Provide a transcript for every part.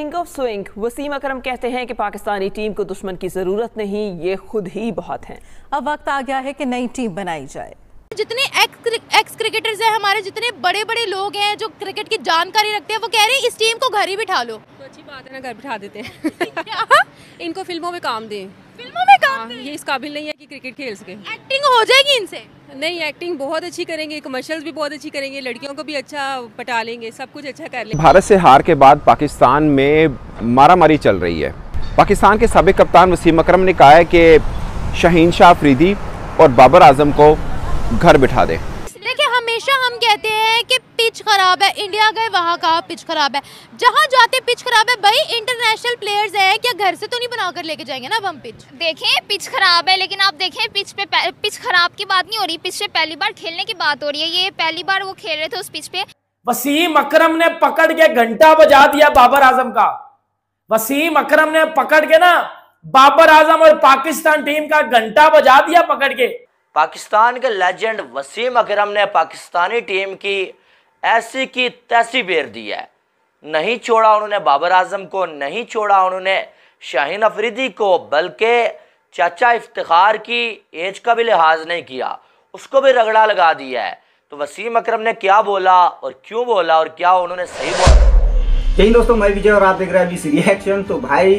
King of swing Wasim Akram कहते हैं कि पाकिस्तानी टीम को दुश्मन की ज़रूरत नहीं ये खुद ही बहुत हैं। अब वक्त आ गया है कि नई टीम बनाई जाए। जितने एक्स एक्स क्रिकेटर्स हैं हमारे जितने बड़े बड़े लोग हैं जो क्रिकेट की जानकारी रखते हैं वो कह रहे हैं इस टीम को घर ही बिठा लो। तो अच्छी बात है ना घर बिठा देते हैं। इनको फ़िल्मों में काम दें। फ़िल्मों में काम हाँ, ये इस काबिल नहीं है कि क्रिकेट खेल सके। एक्टिंग हो जाएगी इनसे। नहीं एक्टिंग बहुत अच्छी करेंगे कमर्शियल्स भी बहुत अच्छी करेंगे, लड़कियों को भी अच्छा पटा लेंगे, सब कुछ अच्छा कर लेंगे। भारत से हार के बाद पाकिस्तान में मारामारी चल रही है। पाकिस्तान के सबक कप्तान वसीम अक्रम ने कहा है कि शहीन शाह अफरीदी और बाबर आज़म को घर बिठा दे। हमेशा हम कहते हैं कि पिच खराब है इंडिया गए वहाँ का पिच खराब है। जहाँ जाते पिच खराब है भाई इंटरनेशनल प्लेयर्स है क्या घर से तो नहीं बना कर लेके जाएँगे ना अब हम पिच। देखें पिच खराब है लेकिन आप देखें पिच पे पिच खराब की बात नहीं हो रही पिच पे पहली बार खेलने की बात हो रही है। ये पहली बार वो खेल रहे थे उस पिच पे। वसीम अकरम ने पकड़ के घंटा बजा दिया बाबर आज़म का। वसीम अकरम ने पकड़ के ना बाबर आज़म और पाकिस्तान टीम का घंटा बजा दिया पकड़ के। पाकिस्तान के लेजेंड वसीम अकरम ने पाकिस्तानी टीम की ऐसी की तैसी बेर दी है। नहीं छोड़ा उन्होंने बाबर आज़म को, नहीं छोड़ा उन्होंने शाहीन अफरीदी को, बल्कि चाचा इफ्तार की एज का भी लिहाज नहीं किया। उसको भी रगड़ा लगा दिया है। तो वसीम अकरम ने क्या बोला और क्यों बोला और क्या उन्होंने सही बोला? यही दोस्तों, मैं विजय और आप देख रहे हैं अभी रिएक्शन तो भाई,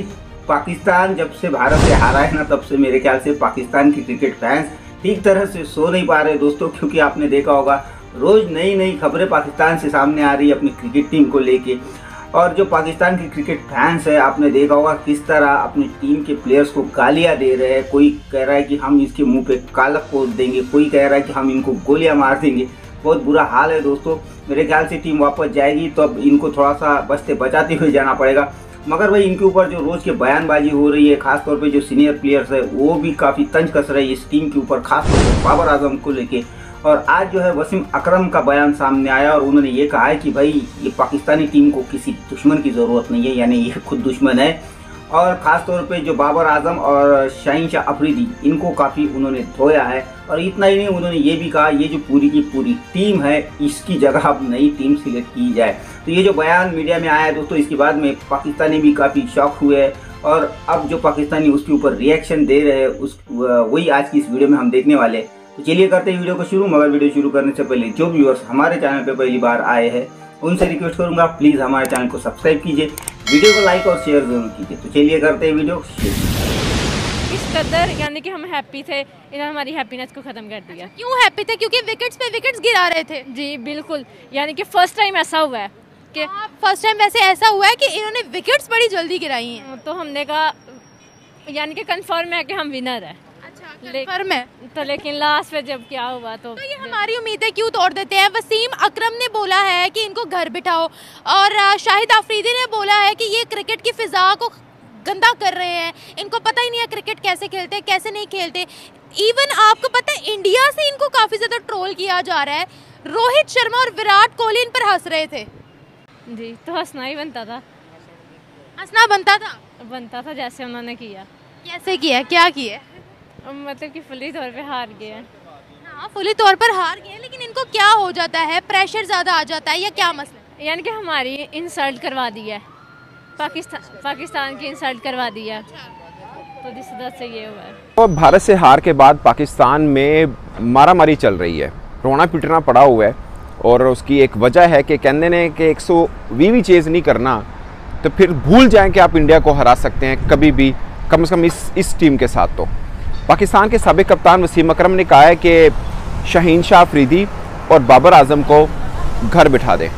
पाकिस्तान जब से भारत से हारा है ना, तब से मेरे ख्याल से पाकिस्तान की क्रिकेट फैंस ठीक तरह से सो नहीं पा रहे दोस्तों, क्योंकि आपने देखा होगा, रोज नई नई खबरें पाकिस्तान से सामने आ रही है अपनी क्रिकेट टीम को लेके। और जो पाकिस्तान के क्रिकेट फैंस है, आपने देखा होगा किस तरह अपनी टीम के प्लेयर्स को गालियाँ दे रहे हैं। कोई कह रहा है कि हम इसके मुँह पे कालक पोत देंगे, कोई कह रहा है कि हम इनको गोलियाँ मार देंगे। बहुत बुरा हाल है दोस्तों। मेरे ख्याल से टीम वापस जाएगी तो अब इनको थोड़ा सा बचते बचाते हुए जाना पड़ेगा। मगर भाई इनके ऊपर जो रोज़ के बयानबाजी हो रही है, खासतौर पर जो सीनियर प्लेयर्स है, वो भी काफ़ी तंज कस रहे हैं इस टीम के ऊपर, खासतौर पर बाबर आज़म को लेके। और आज जो है वसीम अकरम का बयान सामने आया और उन्होंने ये कहा है कि भाई, ये पाकिस्तानी टीम को किसी दुश्मन की ज़रूरत नहीं है, यानी ये खुद दुश्मन है। और ख़ास तौर पे जो बाबर आज़म और शाहीन शाह अफरीदी, इनको काफ़ी उन्होंने धोया है। और इतना ही नहीं, उन्होंने ये भी कहा, ये जो पूरी की पूरी टीम है, इसकी जगह अब नई टीम सिलेक्ट की जाए। तो ये जो बयान मीडिया में आया है दोस्तों, इसके बाद में पाकिस्तानी भी काफ़ी शौक हुए हैं। और अब जो पाकिस्तानी उसके ऊपर रिएक्शन दे रहे हैं, उस, वही आज की इस वीडियो में हम देखने वाले तो चलिए करते हैं वीडियो को शुरू, मगर वीडियो शुरू करने से पहले जो व्यूअर्स हमारे चैनल पर पहली बार आए हैं, उनसे रिक्वेस्ट करूँगा प्लीज़ हमारे चैनल को सब्सक्राइब कीजिए। वीडियो को लाइक और शेयर ज़रूर कीजिए। तो चलिए करते हैं वीडियो इस कदर यानी कि हम हैप्पी थे इन्होंने हमारी हैप्पीनेस को ख़त्म कर दिया। क्यों हैप्पी थे? क्योंकि विकेट्स पे विकेट्स गिरा रहे थे। जी बिल्कुल। यानी कि फ़र्स्ट टाइम ऐसा हुआ है कि फ़र्स्ट टाइम वैसे ऐसा हुआ है कि इन्होंने विकेट्स बड़ी जल्दी गिराई हैं। तो हमने कहा यानी कि कंफर्म है कि हम विनर है। कंफर्म है तो लेकिन लास्ट में जब क्या हुआ तो तो ये हमारी उम्मीदें क्यों तोड़ देते हैं। वसीम अकरम ने बोला है कि इनको घर बिठाओ और शाहिद आफरीदी ने बोला है कि ये क्रिकेट की फिजा को गंदा कर रहे हैं। इनको पता ही नहीं है क्रिकेट कैसे खेलते हैं कैसे नहीं खेलते। इवन आपको पता है इंडिया से इनको काफ़ी ज़्यादा ट्रोल किया जा रहा है। रोहित शर्मा और विराट कोहली इन पर हंस रहे थे। जी तो हंसना ही बनता था। हंसना बनता था? बनता था जैसे उन्होंने किया। कैसे किया? क्या किया? मतलब कि फुली तौर पे हार गए हैं। हाँ फुली तौर पर हार गए लेकिन इनको क्या हो जाता है? प्रेशर ज़्यादा आ जाता है या क्या मसला यानी कि हमारी इंसल्ट करवा दी है। पाकिस्तान पाकिस्तान की इंसल्ट करवा दी है। तो जिस तरह से ये हुआ है। तो भारत से हार के बाद पाकिस्तान में मारामारी चल रही है। रोना पिटना पड़ा हुआ है और उसकी एक वजह है कि कहने ने कि एक सौ भी चेज़ नहीं करना तो फिर भूल जाएँ कि आप इंडिया को हरा सकते हैं कभी भी कम से कम इस इस टीम के साथ तो। पाकिस्तान के सबक कप्तान वसीम अक्रम ने कहा है कि शहीन शाह अफरीदी और बाबर आज़म को घर बिठा दें।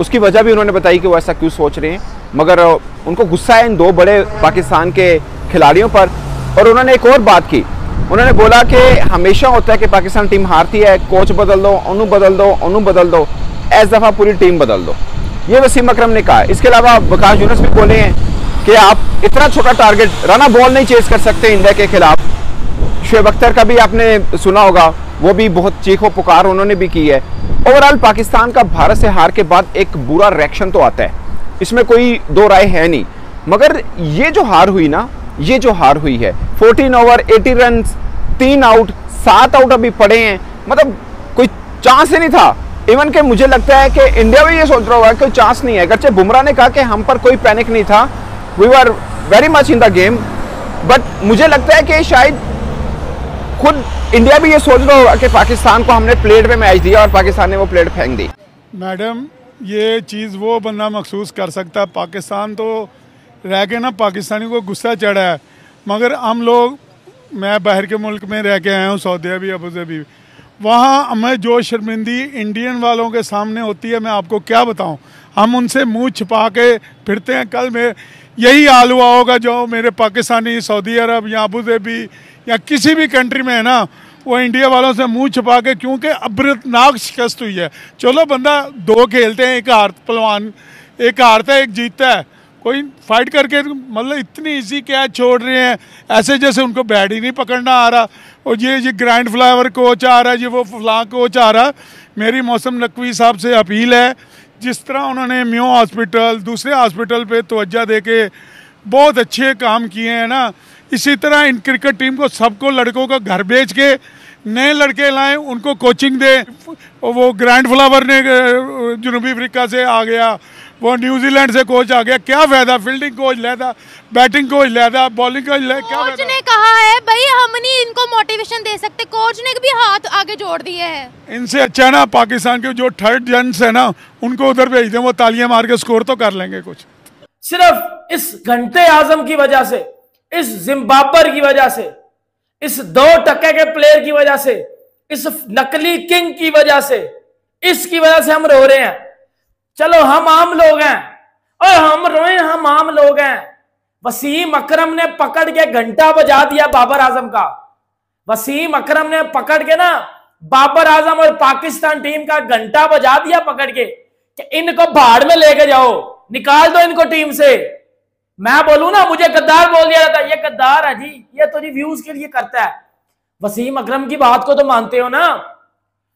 उसकी वजह भी उन्होंने बताई कि वो ऐसा क्यों सोच रहे हैं, मगर उनको गुस्सा है इन दो बड़े पाकिस्तान के खिलाड़ियों पर। और उन्होंने एक और बात की। उन्होंने बोला कि हमेशा होता है कि पाकिस्तान टीम हारती है, कोच बदल दो, अनु बदल दो, अनु बदल दो, इस दफ़ा पूरी टीम बदल दो। ये वसीम अक्रम ने कहा। इसके अलावा वकाश यूनस भी बोले हैं कि आप इतना छोटा टारगेट रना बॉल नहीं चेस कर सकते इंडिया के खिलाफ। शुएब अख्तर का भी आपने सुना होगा, वो भी बहुत चीखो पुकार उन्होंने भी की है। ओवरऑल पाकिस्तान का भारत से हार के बाद एक बुरा रिएक्शन तो आता है। इसमें कोई दो राय है नहीं। मगर ये जो हार हुई ना, ये जो हार हुई है 14 ओवर 80 रन तीन आउट सात आउट अभी पड़े हैं। मतलब कोई चांस ही नहीं था। इवन के मुझे लगता है कि इंडिया भी ये सोच रहा होगा कोई चांस नहीं है। अगरचे बुमराह ने कहा कि हम पर कोई पैनिक नहीं था। We are very much in the game but मुझे लगता है कि शायद खुद इंडिया भी ये सोच रहा होगा कि पाकिस्तान को हमने प्लेट पे मैच दिया और पाकिस्तान ने वो प्लेट फेंक दी। मैडम, ये चीज़ वो बंदा महसूस कर सकता है। पाकिस्तान तो रह के ना पाकिस्तानी को गुस्सा चढ़ा है। मगर हम लोग, मैं बाहर के मुल्क में रह के आया हूँ, सऊदी अरबी अबू धाबी। वहाँ हमें जो शर्मिंदी इंडियन वालों के सामने होती है, मैं आपको क्या बताऊँ? हम उनसे मुँह छिपा के फिरते हैं। कल में यही हाल हुआ होगा जो मेरे पाकिस्तानी, सऊदी अरब या अबू धाबी या किसी भी कंट्री में है ना, वो इंडिया वालों से मुँह छुपा के, क्योंकि अबरतनाक शिकस्त हुई है। चलो बंदा दो खेलते हैं, एक हार पलवान एक हारता है, एक जीतता है। कोई फाइट करके मतलब इतनी इजी कैच छोड़ रहे हैं? ऐसे जैसे उनको बैट ही नहीं पकड़ना आ रहा। और ये ये ग्रैंड फ्लावर कोच आ रहा है ये वो फलां कोच आ रहा। मेरी मौसम नकवी साहब से अपील है, जिस तरह उन्होंने म्यो हॉस्पिटल दूसरे हॉस्पिटल पे तोज्जा दे के बहुत अच्छे काम किए हैं ना इसी तरह इन क्रिकेट टीम को सबको लड़कों का घर बेच के नए लड़के लाएँ उनको कोचिंग दे। वो ग्रैंड फ्लावर ने जनूबी अफ्रीका से आ गया वो न्यूजीलैंड से कोच आ गया। क्या फ़ायदा? फील्डिंग कोच लेता बैटिंग कोच लेता बॉलिंग कोच ले क्या कोच ने कहा है भाई हम नहीं इनको मोटिवेशन दे सकते। कोच ने भी हाथ आगे जोड़ दिए हैं। इनसे अच्छा है ना पाकिस्तान के जो थर्ड जन्स है ना उनको उधर भेज दें वो तालियाँ मार के स्कोर तो कर लेंगे कुछ। सिर्फ़ इस घंटे आज़म की वजह से इस जिम्बाबर की वजह से, इस दो टक्के के प्लेयर की वजह से, इस नकली किंग की वजह से, इसकी वजह से हम रो रहे हैं। चलो हम आम लोग हैं, और हम रोए, हम आम लोग हैं। वसीम अकरम ने पकड़ के घंटा बजा दिया बाबर आज़म का। वसीम अकरम ने पकड़ के ना, बाबर आज़म और पाकिस्तान टीम का घंटा बजा दिया पकड़ के, कि इनको भाड़ में लेके जाओ, निकाल दो इनको टीम से। मैं बोलू ना, मुझे गद्दार बोल दिया जाता ये गद्दार है जी, ये तो जी व्यूज़ के लिए करता है। वसीम अकरम की बात को तो मानते हो ना?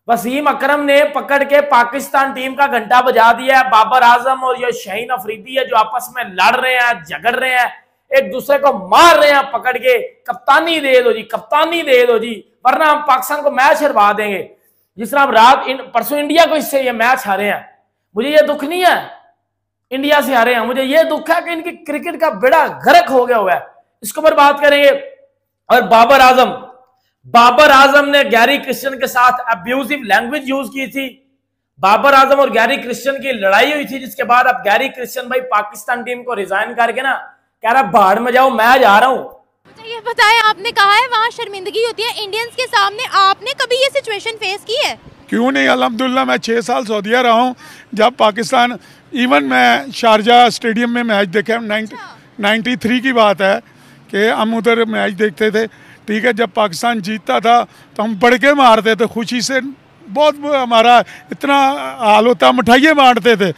वसीम अकरम ने पकड़ के पाकिस्तान टीम का घंटा बजा दिया है। बाबर आज़म और ये शहीन अफरीदी है जो आपस में लड़ रहे हैं, झगड़ रहे हैं, एक दूसरे को मार रहे हैं पकड़ के। कप्तानी दे दो जी, कप्तानी दे दो जी, वरना हम पाकिस्तान को मैच हरवा देंगे। जिस तरह हम रात परसों इंडिया को इससे ये मैच हारे हैं। मुझे ये दुख नहीं है। इंडिया से हारे हैं। मुझे ये दुख है कि इनकी क्रिकेट का बेड़ा गर्क हो गया हुआ है। इसके ऊपर बात करेंगे। और बाबर आज़म बाबर आज़म ने गैरी क्रिश्चियन के साथ अब्यूजिव लैंग्वेज यूज़ की थी। बाबर आज़म और गैरी क्रिश्चियन की लड़ाई हुई थी, जिसके बाद अब गैरी क्रिश्चियन भाई पाकिस्तान टीम को रिजाइन करके ना कह रहा बाहर में जाओ, मैं जा रहा हूँ। ये बताएँ, आपने कहा है वहाँ शर्मिंदगी होती है इंडियंस के सामने आपने कभी ये सिचुएशन फेस की है? क्यों नहीं? अलहमदुल्ला मैं छः साल सऊदिया रहा हूँ। जब पाकिस्तान इवन मैं शारजा स्टेडियम में मैच देखे नाइन्टी थ्री की बात है कि हम उधर मैच देखते थे। ठीक है जब पाकिस्तान जीतता था तो हम बढ़ के मारते थे खुशी से। बहुत हमारा इतना हाल होता मिठाइए बांटते थे।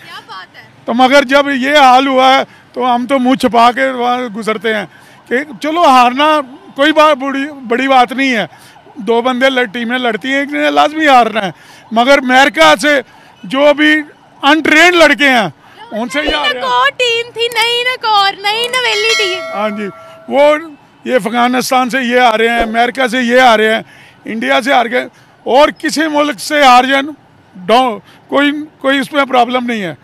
तो मगर जब ये हाल हुआ है तो हम तो मुँह छुपा के वहाँ गुजरते हैं कि चलो हारना कोई बात बड़ी बड़ी बात नहीं है। दो बंदे लड़, टीमें लड़ती हैं एक ने लाजमी हारना है। मगर अमेरिका से जो अभी अनट्रेन लड़के हैं उनसे ही हार टीम थी नई नकोर नई नवेली टीम हाँ जी वो ये अफ़गानिस्तान से ये आ रहे हैं अमेरिका से ये आ रहे हैं इंडिया से हार गए और किसी मुल्क से हार जाए कोई कोई इसमें प्रॉब्लम नहीं है।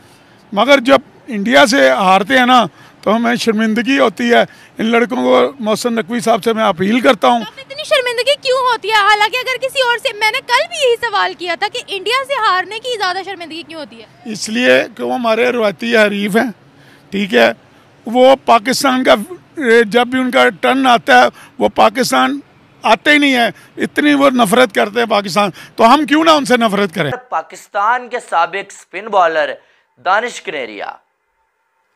मगर जब इंडिया से हारते हैं ना तो हमें शर्मिंदगी होती है। इन लड़कों को मौसम नकवी साहब से मैं अपील करता हूँ। शर्मिंदगी क्यों होती है? हालाँकि अगर किसी और से मैंने कल भी यही सवाल किया था कि इंडिया से हारने की ज़्यादा शर्मिंदगी क्यों होती है? इसलिए कि वो हमारे रवायती हरीफ हैं ठीक है? वो पाकिस्तान का जब भी उनका टर्न आता है वो पाकिस्तान आते ही नहीं है। इतनी वो नफरत करते हैं पाकिस्तान। तो हम क्यों ना उनसे नफरत करें? पाकिस्तान के सबक स्पिन बॉलर दानिश कनेरिया।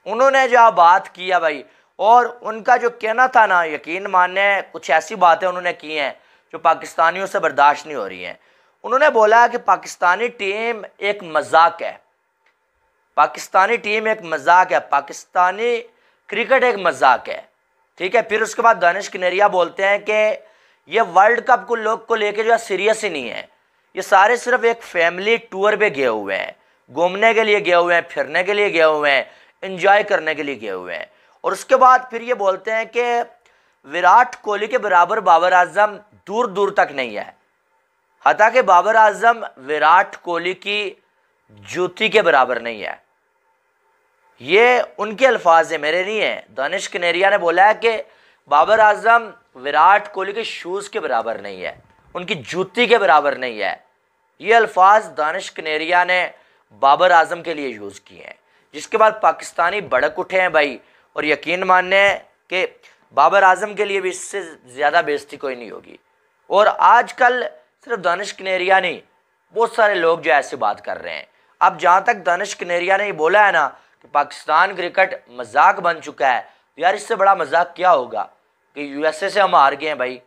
उन्होंने जो बात किया भाई और उनका जो कहना था ना, यकीन मानने, कुछ ऐसी बातें उन्होंने की हैं जो पाकिस्तानियों से बर्दाश्त नहीं हो रही हैं। उन्होंने बोला कि पाकिस्तानी टीम एक मज़ाक है। पाकिस्तानी टीम एक मज़ाक है। पाकिस्तानी क्रिकेट एक मज़ाक है। ठीक है, फिर उसके बाद दानिश कनेरिया बोलते हैं कि ये वर्ल्ड कप को लोग को लेके जो है सीरियस ही नहीं है। ये सारे सिर्फ़ एक फैमिली टूर पे गए हुए हैं। घूमने के लिए गए हुए हैं, फिरने के लिए गए हुए हैं इंजॉय करने के लिए गए हुए हैं। और उसके बाद फिर ये बोलते हैं कि विराट कोहली के बराबर बाबर आज़म दूर दूर तक नहीं है। हता कि बाबर आज़म विराट कोहली की जूती के बराबर नहीं है। ये उनके अल्फाज है, मेरे नहीं है। दानिश कनेरिया ने बोला है कि बाबर आज़म विराट कोहली के शूज़ के बराबर नहीं है, उनकी जूती के बराबर नहीं है। ये अल्फाज दानिश कनेरिया ने बाबर आज़म के लिए यूज़ किए हैं। जिसके बाद पाकिस्तानी भड़क उठे हैं भाई और यकीन मानने कि बाबर आज़म के लिए भी इससे ज़्यादा बेइज्जती कोई नहीं होगी। और आजकल सिर्फ़ दानिश कनेरिया नहीं, बहुत सारे लोग जो ऐसे बात कर रहे हैं। अब जहाँ तक दानिश कनेरिया ने बोला है ना कि पाकिस्तान क्रिकेट मज़ाक बन चुका है तो यार इससे बड़ा मज़ाक क्या होगा कि यूएसए से हम हार गए हैं भाई?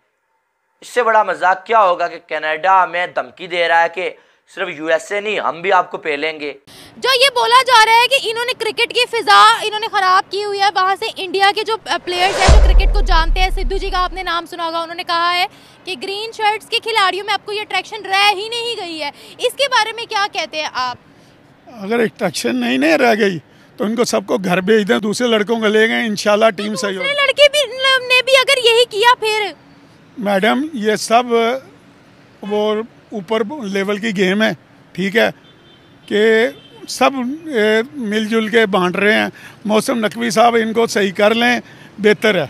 इससे बड़ा मज़ाक क्या होगा कि कनाडा हमें धमकी दे रहा है कि सिर्फ़ यूएसए नहीं हम भी आपको पेलेंगे। जो ये बोला जा रहा है कि इन्होंने क्रिकेट की फिजा इन्होंने खराब की हुई है वहाँ से इंडिया के जो प्लेयर्स हैं जो क्रिकेट को जानते हैं सिद्धू जी का आपने नाम सुना होगा उन्होंने कहा है कि ग्रीन शर्ट्स के खिलाड़ियों में आपको ये अट्रैक्शन रह ही नहीं गई है। इसके बारे में क्या कहते हैं आप? अगर अट्रैक्शन नहीं नहीं रह गई तो इनको सबको घर भेज दें दूसरे लड़कों को ले गए इंशाल्लाह टीम सही हो लड़के भी ने भी अगर यही किया फिर? मैडम ये सब वो ऊपर लेवल की गेम है, ठीक है, कि सब मिलजुल के बांट रहे हैं। मौसम नकवी साहब, इनको सही कर लें, बेहतर है।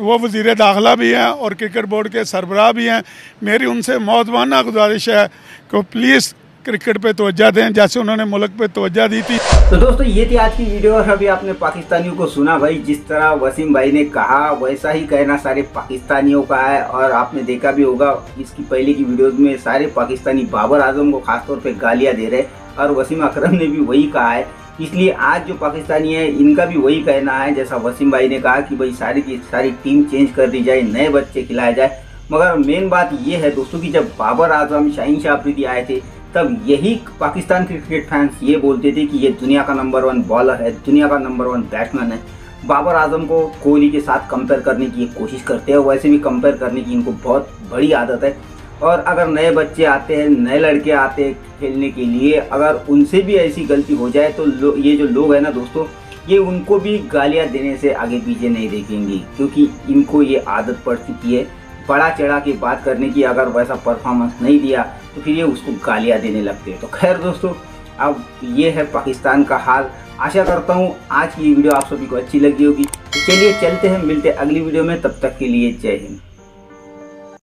वो वज़ीर दाखिला भी हैं और क्रिकेट बोर्ड के सरबराह भी हैं। मेरी उनसे मौतवाना गुजारिश है कि प्लीज़ क्रिकेट पे तवज्जा दें, जैसे उन्होंने मुल्क पे तवज्जा दी थी। तो दोस्तों, ये थी आज की वीडियो, और अभी आपने पाकिस्तानियों को सुना भाई, जिस तरह वसीम भाई ने कहा, वैसा ही कहना सारे पाकिस्तानियों का है, और आपने देखा भी होगा, इसकी पहले की वीडियोस में सारे पाकिस्तानी बाबर आज़म को खासतौर पर गालियाँ दे रहे और वसीम अकरम ने भी वही कहा है। इसलिए आज जो पाकिस्तानी है, इनका भी वही कहना है, जैसा वसीम भाई ने कहा कि भाई, सारी की सारी टीम चेंज कर दी जाए, नए बच्चे खिलाए जाए। मगर मेन बात ये है दोस्तों की जब बाबर आज़म शाहीन शाह आए थे तब यही पाकिस्तान के क्रिकेट फैंस ये बोलते थे कि ये दुनिया का नंबर वन बॉलर है, दुनिया का नंबर वन बैट्समैन है। बाबर आज़म को कोहली के साथ कंपेयर करने की कोशिश करते हैं, वैसे भी कंपेयर करने की इनको बहुत बड़ी आदत है। और अगर नए बच्चे आते हैं, नए लड़के आते हैं खेलने के लिए, अगर उनसे भी ऐसी गलती हो जाए तो ये जो लोग हैं ना दोस्तों, ये उनको भी गालियाँ देने से आगे पीछे नहीं देखेंगे, क्योंकि इनको ये आदत पड़ चुकी है। बड़ा चढ़ा के बात करने की अगर वैसा परफॉर्मेंस नहीं दिया तो फिर ये उसको गालियाँ देने लगते हैं। तो खैर दोस्तों, अब ये है पाकिस्तान का हाल। आशा करता हूँ आज की वीडियो आप सभी को अच्छी लगी होगी। तो चलिए, चलते हैं, मिलते अगली वीडियो में। तब तक के लिए जय हिंद।